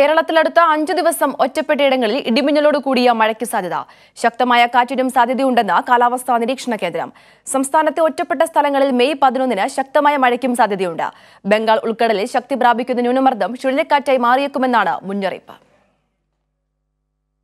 കേരളത്തിലടുത്ത അഞ്ചു ദിവസം ഒറ്റപ്പെട്ടയിടങ്ങളിൽ ഇടിമിന്നലോട് കൂടിയ മഴയ്ക്ക് സാധ്യത. ശക്തമായ കാറ്റിനും സാധ്യതയുണ്ടെന്ന് കാലാവസ്ഥാ നിരീക്ഷണ കേന്ദ്രം. സംസ്ഥാനത്തെ ഒറ്റപ്പെട്ട സ്ഥലങ്ങളിൽ മെയ് പതിനൊന്നിന് ശക്തമായ മഴയ്ക്കും സാധ്യതയുണ്ട്. ബംഗാൾ ഉൾക്കടലിൽ ശക്തി പ്രാപിക്കുന്ന ന്യൂനമർദ്ദം ചുഴലിക്കാറ്റായി മാറിയേക്കുമെന്നാണ് മുന്നറിയിപ്പ്.